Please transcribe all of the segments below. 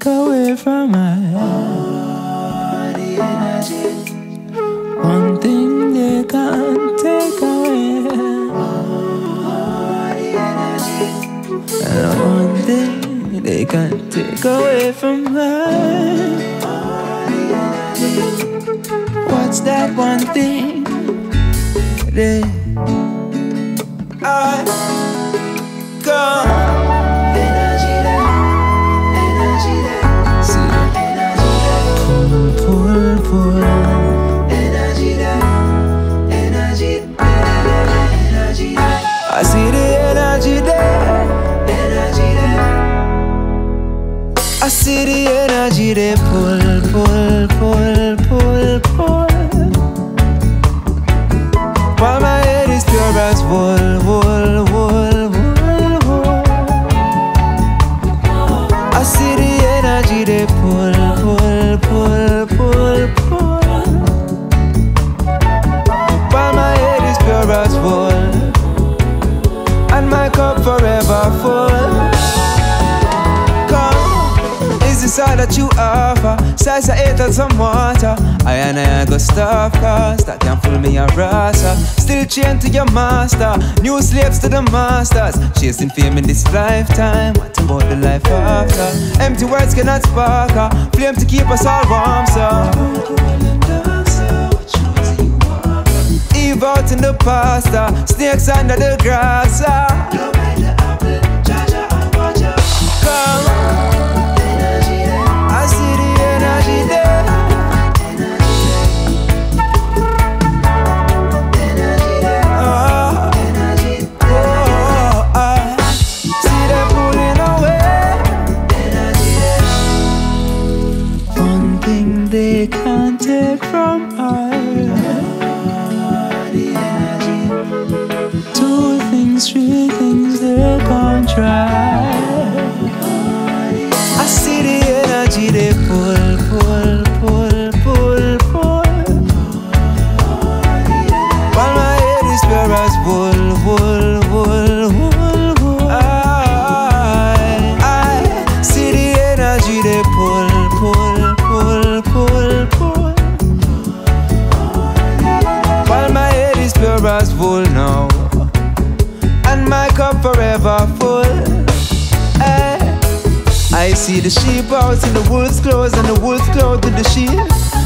take away from my all the energy. One thing they can't take away. All the energy. And one thing they can't take away from her. What's that one thing? They I come. The energy there. Pull, pull, pull, pull, pull. While my head is pure as wool, wool, wool, all that you offer? Size I ate out some water. I and I go stuff cause that can fool me a rasa. Still chained to your master, new slaves to the masters. Chasing fame in this lifetime. What about the life after? Empty words cannot spark a flame to keep us all warm, so. Out in the pasta, uh, snakes under the grass. Can't take from us. Two things, three things they try. I see the energy they pull, pull, pull, pull, pull. While my head is pure as wool, wool, see the sheep out in the wolf's clothes and the wolf's clothes with the sheep.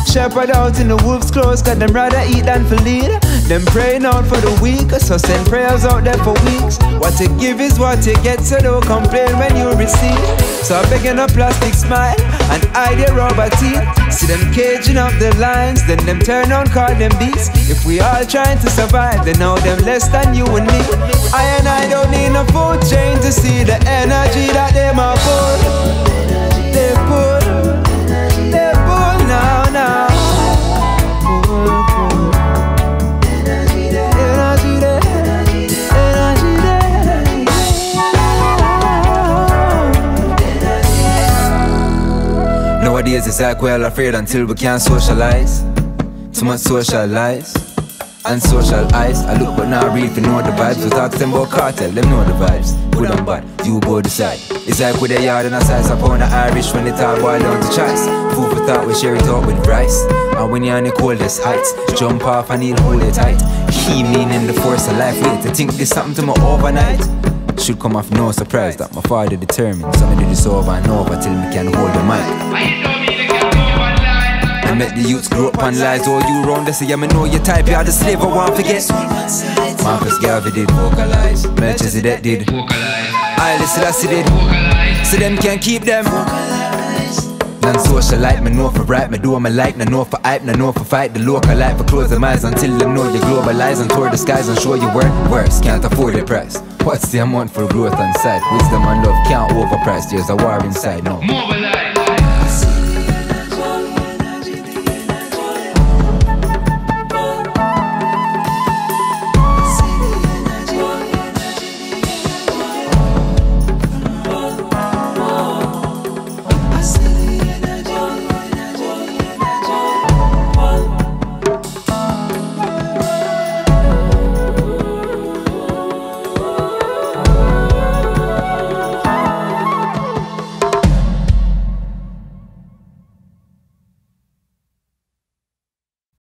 Shepherd out in the wolf's clothes, cause them rather eat than for lead. Them praying out for the weak, so send prayers out there for weeks. What you give is what you get, so don't complain when you receive. So I'm begging a plastic smile and hide your rubber teeth. See them caging up the lines, then them turn on, call them beasts. If we all trying to survive, then know them less than you and me. I and I don't need no food chain to see the energy that they them are Nowadays it's like we're all afraid until we can't socialize. Too much socialize and social eyes. I look but now read for know the vibes. We talk to them about cartel, them know the vibes. Good and bad, you go decide. It's like with a yard and a size upon the Irish when it all boil down to choice. Food for thought, we share it out with rice. And when you're on the coldest heights, jump off and he'll hold it tight. He meaning the force of life. Wait, to think this something to my overnight. Should come off no surprise that my father determined. Something to over and over till me can hold the mic. I met the youths grow up on lies All you round, they say, me know your type You're the slave, I won't forget. Marcus Garvey did vocalize. Melchizedek did. Vocalize Haile Selassie did vocalize So them can't keep them. Non-socialite, me know for right, me do what me like, no know for hype, no know for fight. The local life, for close them eyes until them know you globalize And tour the skies and show you work worse, can't afford the price. What's the amount for growth on sight? Wisdom and love can't overprice, there's a war inside, no. Mobilize.